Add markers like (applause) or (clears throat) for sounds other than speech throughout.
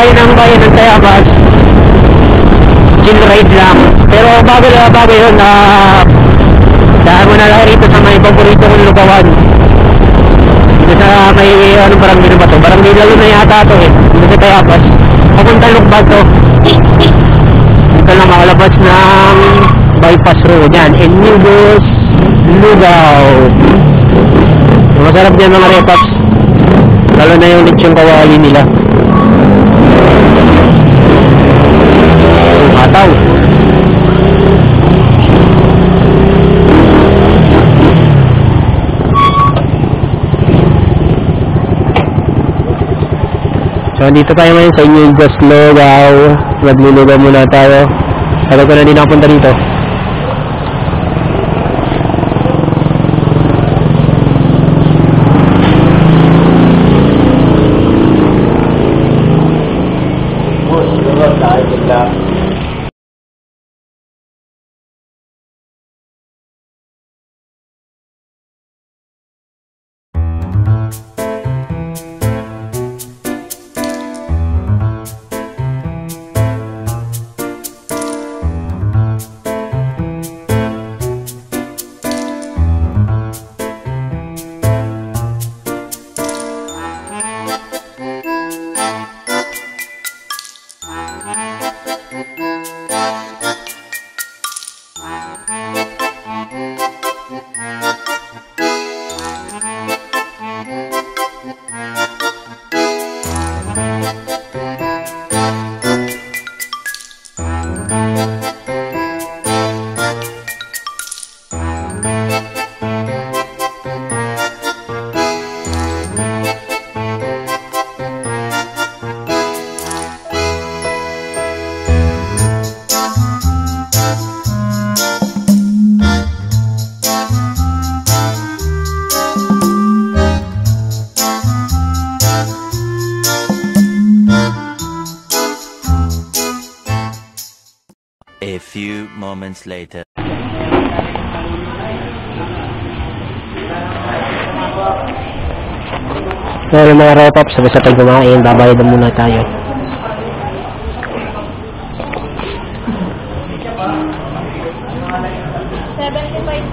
tayo ng bayan ng Tayabas. Chill ride lang. Pero bago na bago yun, ah, dahil mo na lang rito sa may paborito kong lugawan. Dito sa may, ano barangay na ba to? Barangay lalo na yata to eh. Dito sa Tayabas. Papunta Lukbag to. Dito lang makalabas ng bypass road. Yan, Enubos, Lugaw. Masarap yan mga repaps. Lalo na yung lechong kawali nila. Mataw. So, dito tayo ngayon sa inyong Just Lugaw. Maglulugaw muna tayo. Sabi ko na din ako punta dito. A few moments later. So, yung mga rotops, sabay sa tayo kumain, babayad na muna tayo.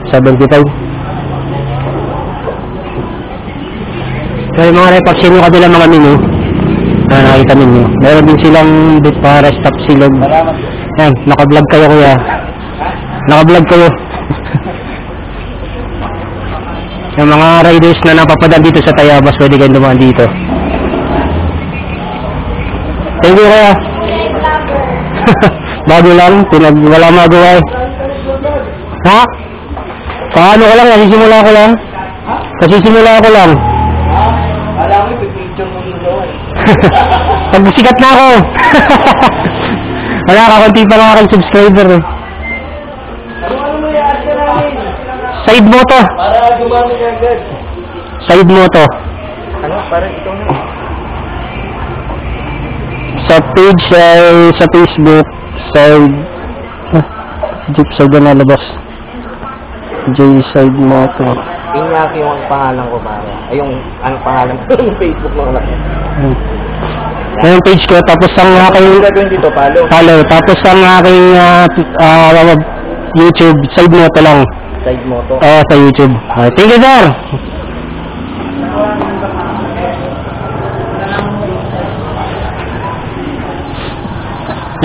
Seventy-five. So, yung mga yun yung kabila mga menu. Ah, nakita ninyo. Meron din silang para stop silog. Yan, naka-vlog kayo kuya. Naka-vlog kayo. (laughs) Yung mga riders na napapadaan dito sa Tayabas, pwede kayong dumaan dito. Thank you kuya. (laughs) Bago lang, pinag wala magawa eh. Ha? Paano ko lang, nasisimula ko lang. Nasisimula ko lang. Alam mo, pipicture mo yung gawin. (laughs) Pag sikat na ako. Wala ka, konti pa lang aking subscriber eh. Ano ano? Side mo to. Para gumamit ka agad. Side mo to. Ano? Parang ikaw na. Sa page ay sa Facebook, side ah, Jeep side na nalabas. J side mo to. Inyaki yung pangalan ko para. Ay yung anong pangalan ko (laughs) yung Facebook mo lang. Yung page ko, tapos ang aking gagawin dito, palo. follow, tapos ang aking t- ah, YouTube, side mo to lang. Side mo to. Oo, sa YouTube. Ah, thank you, sir.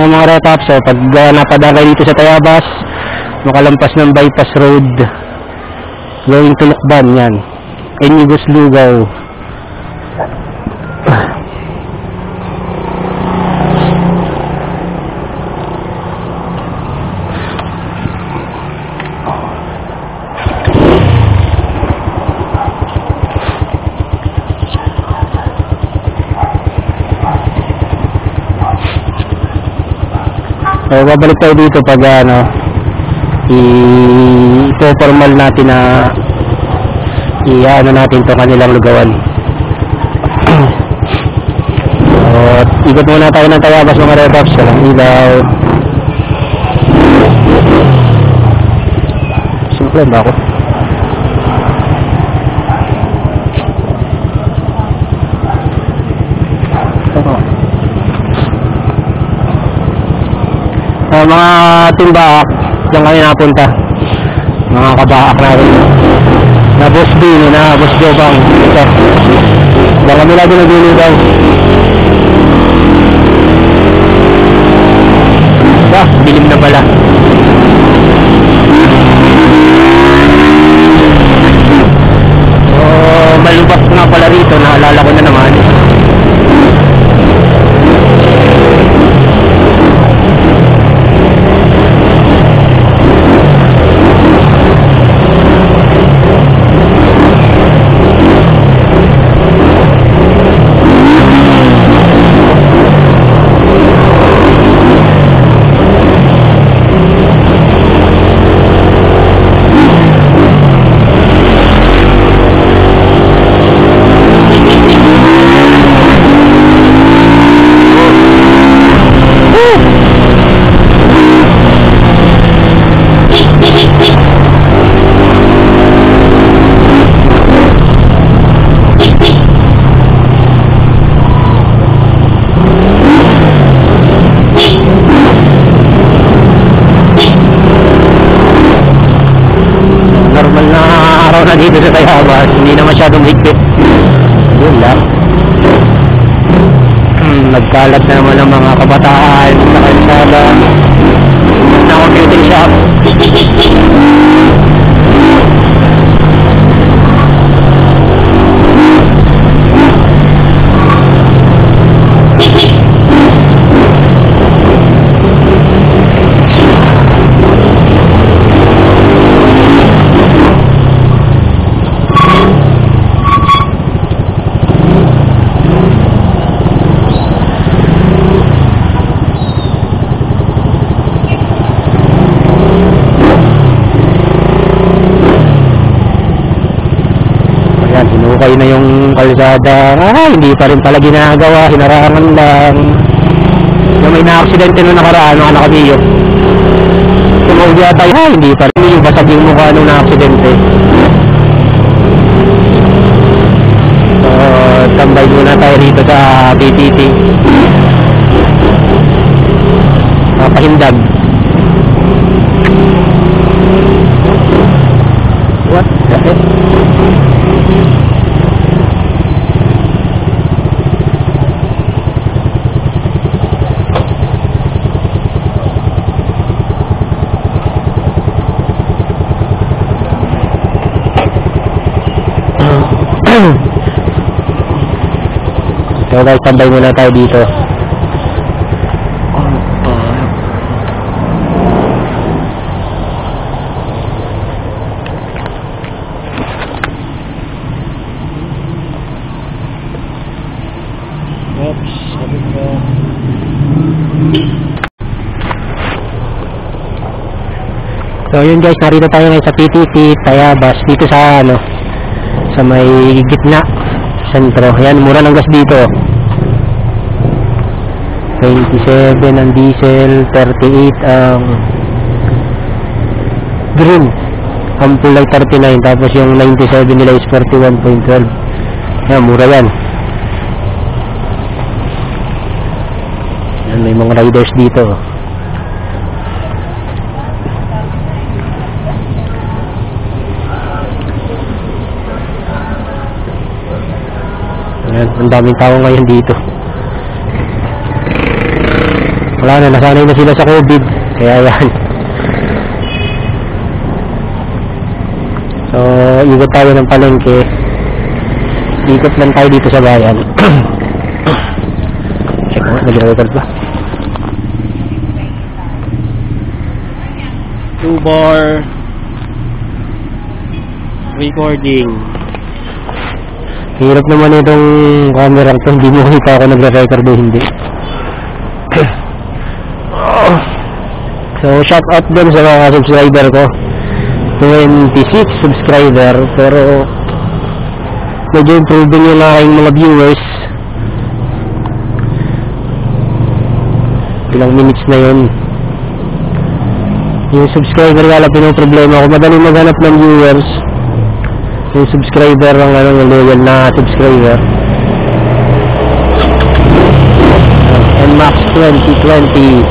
Yung mga retops, so, pag uh, napadaan kayo dito sa Tayabas, makalampas ng bypass road, going to Lukban, yan. Enigos Lugaw. So, babalik tayo dito pag ano, i- ipo-formal natin na i-ano natin to kanilang lugawan. (clears throat) At ikot muna tayo ng Tayabas mga redops, walang ilaw. Simple ba ako? Mga timbaak, diyan kami napunta. Mga kabaak natin. Na Boss B, na Boss Jobang. Ito. Diyan kami lagi naglulugaw. Bah, dilim na pala. Oh, malubak nga pala rito, naalala ko na naman. Nagkalat na naman ang mga kabataan sa kalsada. Na computer shop. Sinukay na yung kalsada. Ah, hindi pa rin pala ginagawa. Hinarangan lang. Yung may na-aksidente nung nakaraan, mga nakamiyo. Tumawag yata. Ah, hindi pa rin. Yung basag yung mukha nung na-aksidente. So, tambay muna tayo rito sa PTT. Papahindag. What the heck? (clears throat) So guys, tambay muna tayo dito. Oops, sabi ko. So yun guys, narito tayo ngayon sa PTT, Tayabas, dito sa ano, sa may gitna, sentro. Yan, mura ng gas dito. 27 ang diesel, 38 ang green. Ang pulay 39, tapos yung 97 nila is 41.12. Yan, mura yan. Yan, may mga riders dito. Ayan, ang daming tao ngayon dito. Wala na, nasanay na sila sa COVID. Kaya yan. So, ikot tayo ng palengke. Ikot lang tayo dito sa bayan. (clears throat) Check mo, nag-record ba? Two bar recording. Hirap naman itong camera to. Hindi mo kita ako nagre-record o hindi. (clears throat) So, shout out dun sa mga subscriber ko. 26 subscriber. Pero, medyo improving yung aking mga viewers. Ilang minutes na yun. Yung subscriber wala pinoproblema ko. Madaling maghanap ng viewers yung subscriber lang ano ng loyal na subscriber and max 2020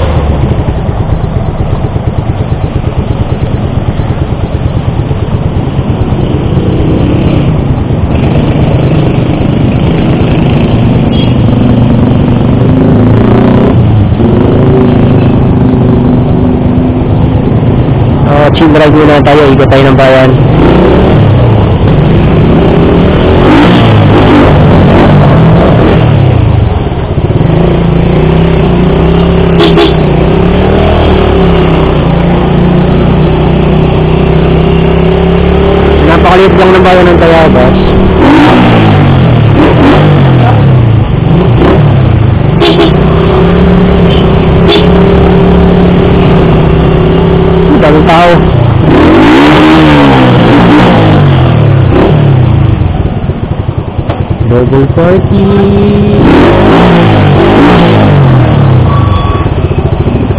uh, chill ride muna tayo, ikot tayo ng bayan. Napakaliit lang ng bayan ng Tayabas. Daming tao. Double party.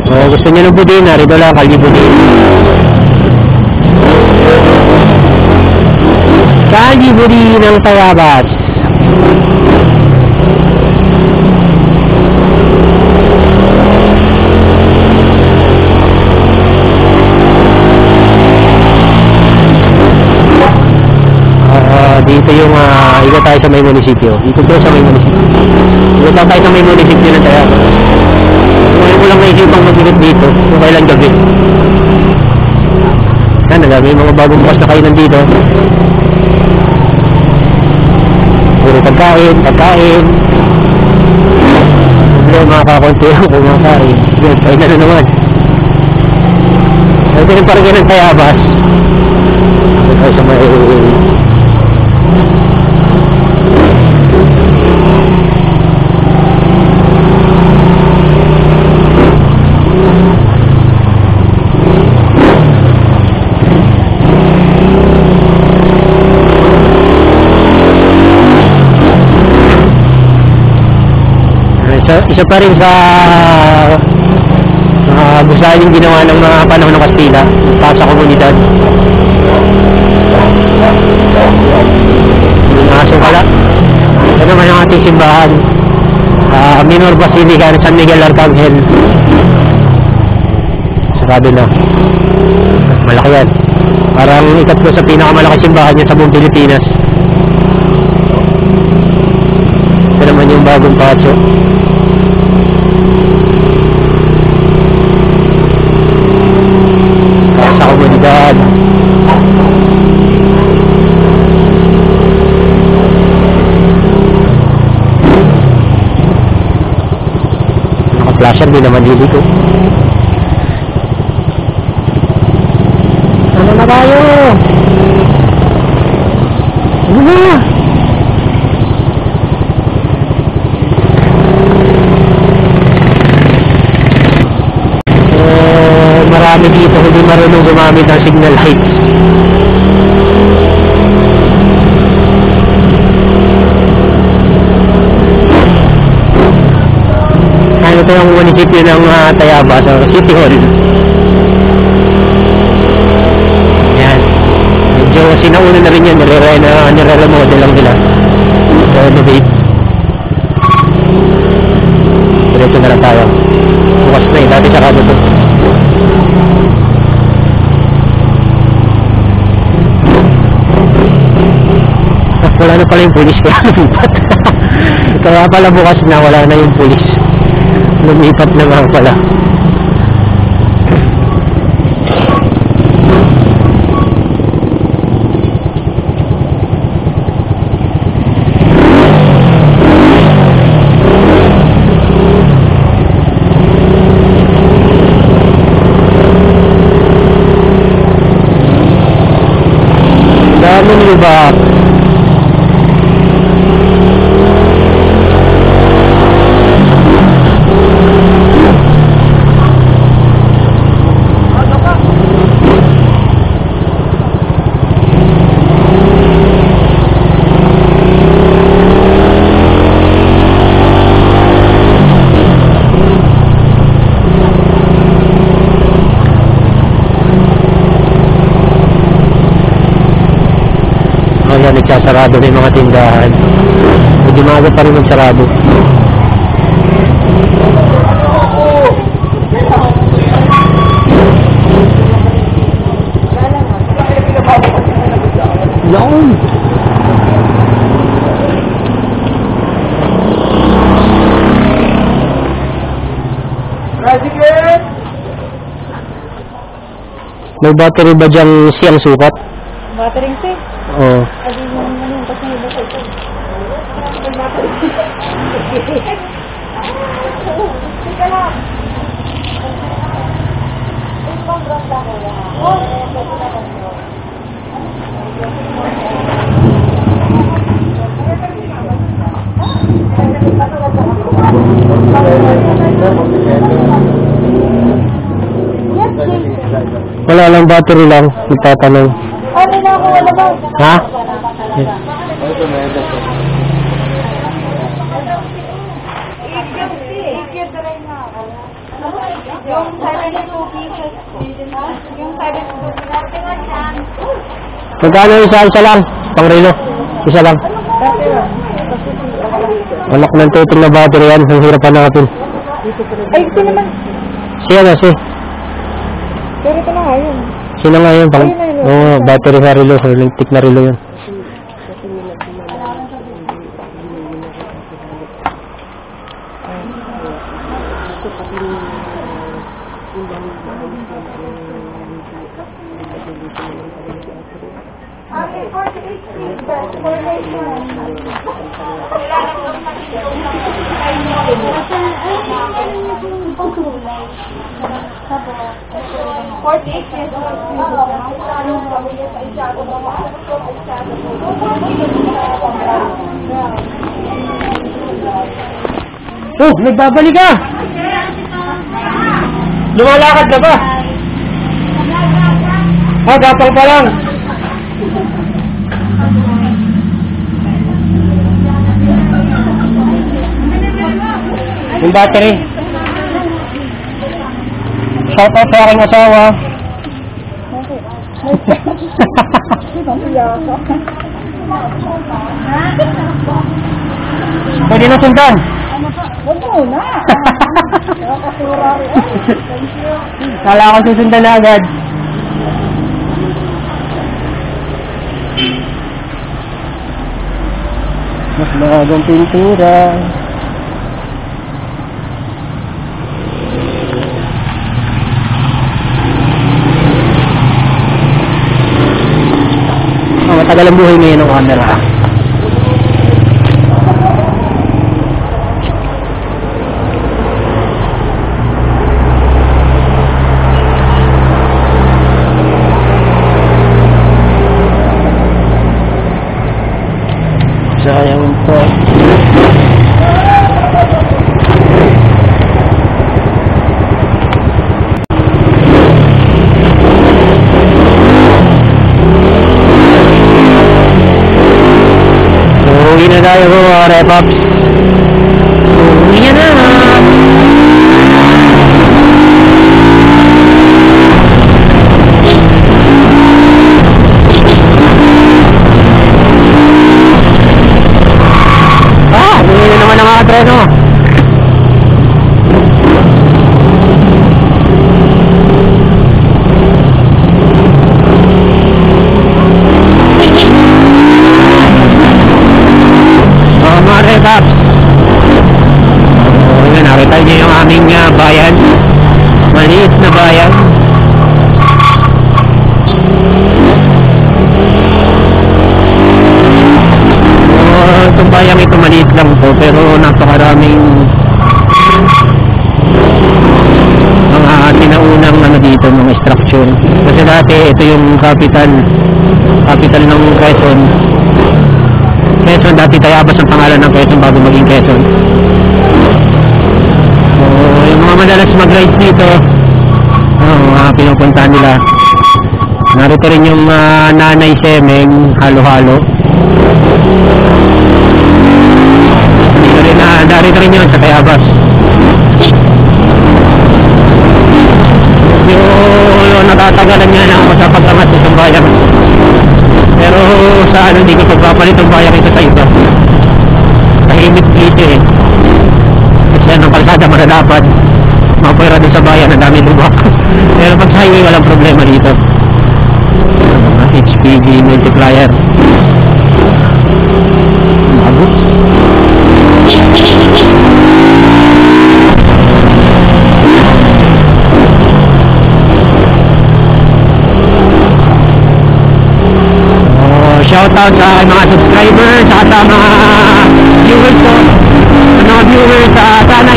Oh, gusto niya ng budin, narito lang, kalye budin ng Tayabas. Ah, dito yung uh, ikot tayo sa may munisipyo. Ikot tayo sa may munisipyo. Ikot tayo sa may munisipyo ng Tayabas. Ngayon ko lang naisipang mag-ikot dito kung kailan gabi. Nagami yung mga bagong bukas na kainan dito. Pagkain, pagkain. Problema, makakonti lang kumakain. Yun, kain na na naman. Ito rin parang ganun Tayabas. Ito tayo sa may isa, pa rin sa uh, gusahan yung ginawa ng mga panahon ng Kastila para sa komunidad. Aso pala. Ito naman ang ating simbahan. Uh, Minor Basilica ng San Miguel Arcangel. Sa kabila. Malaki yan. Parang ikatlo sa pinakamalaki simbahan niya sa buong Pilipinas. Ito naman yung bagong patio. Para sa komunidad. Naka-flasher din naman dito. Ano na tayo? Ano na? Eh, marami dito hindi marunong gumamit ng signal lights. Yung munisipyo ng uh, Tayabas, sa City Hall. Yan. Medyo sinauna na rin yan, nire-remodel lang nila. Renovate. Diretso na lang tayo. Bukas na eh, dati sarado to. Ah, wala na pala yung pulis kaya lumipat. (laughs) kaya pala bukas na wala na yung pulis. Lumipat na nga pala. Daming lubak. Ayan, nagsasarado na yung mga tindahan. Medyo maaga pa rin magsarado. Noon! May battery ba diyang siyang sukat? Battering safe. Oo. Adi yung ano yung kasi yung basa ito. May battering Teka lang. Ibang brand ako yan. Oh, pwede na ako. Yes, please. Wala lang battery lang. Nagtatanong. Ano na ako, wala ba? Ha? Yung 72 pieces. Yung 72 pieces. Magkano isa? Isa lang. Pang relo. Isa lang. Anak ng tuting na battery yan. Ang hirap hanapin. Ay, ito naman. Siya na si. Pero ito na nga yun. Sino nga yun? Pang, Ayun na yun. oh, battery na relo. Electric na relo yun. Okay, 48 pieces. For Forty-eight pesos. Oh, nagbabalik ka! Lumalakad ka ba? Ah, gapang pa lang. Yung battery. Shout out sa aking asawa. (laughs) Pwede na sundan. Huwag muna. (laughs) Kala ko susundan na agad. Mas bagong pintura. Oh, matagal ang buhay ngayon ng camera. Uwi na tayo po, Repops. Bayan. Oh, itong bayang ito maliit lang po pero napakaraming mga tinaunang ano dito mga structure. Kasi dati ito yung capital capital ng Quezon. Quezon dati Tayabas ang pangalan ng Quezon bago maging Quezon. So yung mga madalas mag-ride dito oh, mga pinupuntahan nila. Narito rin yung ah, Nanay Semeng halo-halo. Dito rin na narito rin yun sa Tayabas yung natatagalan niya na ako sa pag-angat bayan. Pero sa ano hindi ko pagpapalit ang bayan ito sa iba. Tahimik dito eh. Kasi ang kalsada maradapat mapapira doon sa bayan, ang dami bubak. (laughs) Pero pag sa highway, walang problema dito. Mga HPG multiplier. Mabot. Oh, shoutout sa mga subscribers at sa mga viewers ko mga viewers uh, sana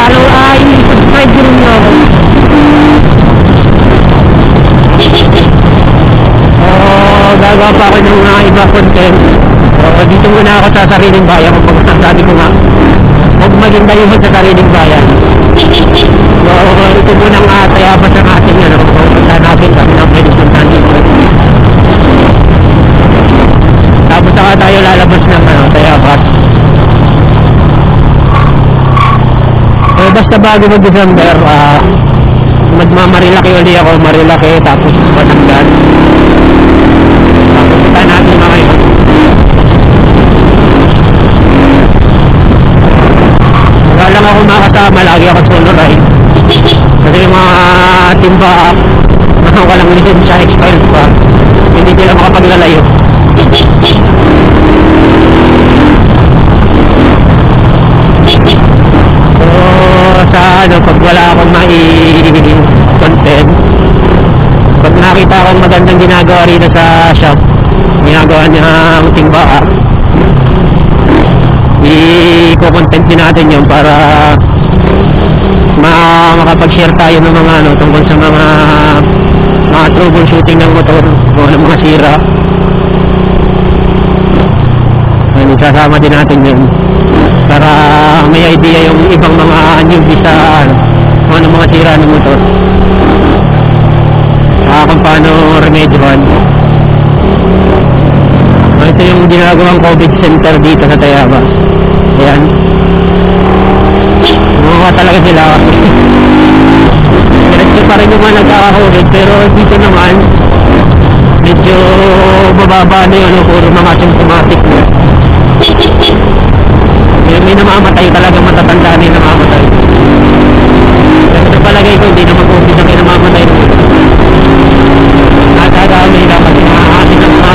follow ay subscribe din ako. Oh, gagawa pa ako ng mga iba content. So, dito muna ako sa sariling bayan kung sabi ko nga, huwag maging dayuhan sa sariling bayan. (laughs) So, ito muna ang uh, tayabas ng ating ano, pupunta natin kami ng pwede puntahan dito. Tapos saka tayo lalabas ng ano, tayabas. So, basta bago mag-December, ah, magmamarilaki uli ako, marilaki, tapos pananggan. Tapos punta natin mga kayo. Wala lang ako makasama, lagi ako solo ride. (laughs) Kasi yung mga timba, mga (laughs) walang lisensya, expired pa. Hindi sila makapaglalayo. (laughs) So, sa ano, pag wala akong mai-content, pag nakita akong magandang ginagawa rito sa shop, ginagawa niyang timba, i-content din natin yun para ma makapag-share tayo ng mga ano tungkol sa mga mga troubleshooting ng motor kung ano mga sira. Ayun, isasama din natin yun para may idea yung ibang mga newbie sa ano, kung mga sira ng motor. Saka kung paano remedyohan ito yung ginagawang COVID center dito sa Tayabas ayan. Gumawa talaga sila. Diretso pa rin yung mga nagkaka-COVID pero dito naman medyo mababa na yun puro mga symptomatic na may, may namamatay talaga matatanda na yung namamatay pero sa palagay ko hindi naman COVID ang namamatay nadadami lang kasi nakakasin ng mga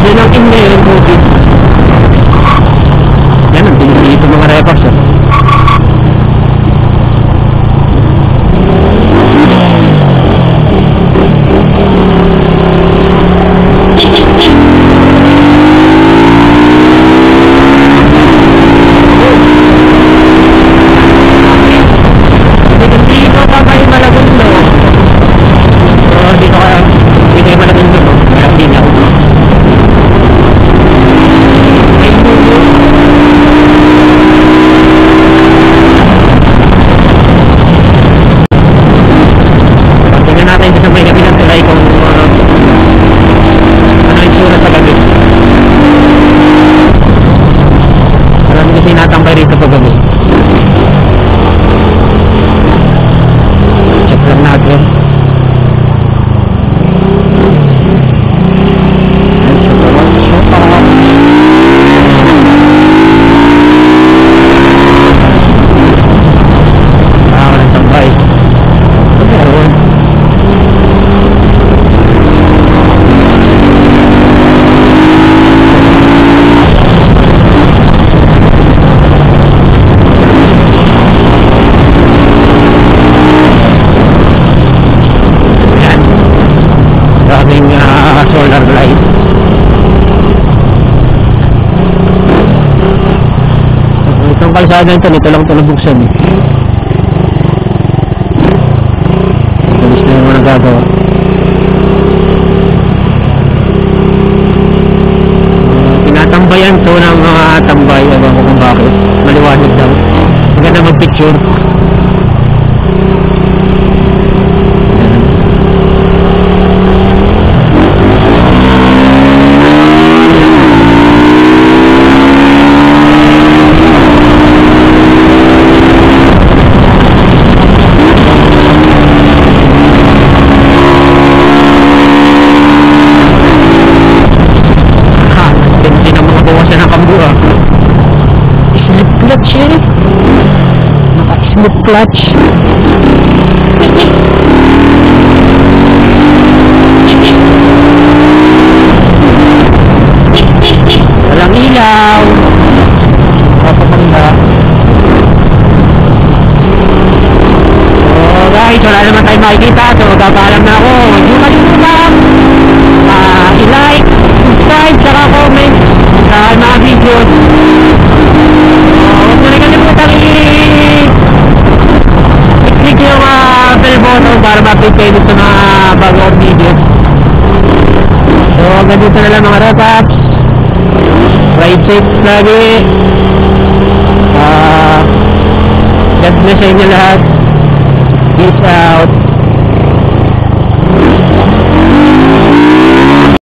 yun ang in ngayon COVID yan ang dito mga records eh. Dito pa kayo malagundo. So, dito ka, dito kayo malagundo. Kaya hindi na ako. Ay, bubo. Tingnan natin dito sa may gabi ng tulay kung uh, ano yung sura sa gabi. Marami kasi natambay rito pag gabi. Check lang natin. Ah, walang tambay. Meron. Yan. Daming ah, solar light. Itong kalsada nito, nito lang ito nabuksan eh. Tapos na yung mga nagagawa. Tinatambayan to ng mga tambay. Ewan ko kung bakit. Maliwanag daw. Maganda mag-picture. steering naka-smooth clutch. Walang ilaw. Kapapanda alright wala naman tayo makikita. So babalam na ako. Hindi kalimutang uh, ah, i-like subscribe saka comment sa mga videos tanging i-click yung uh, bell button para ma-click kayo sa mga bagong video. So hanggang dito na lang mga repaps ride safe lagi. Uh, God bless sa inyo lahat. Peace out.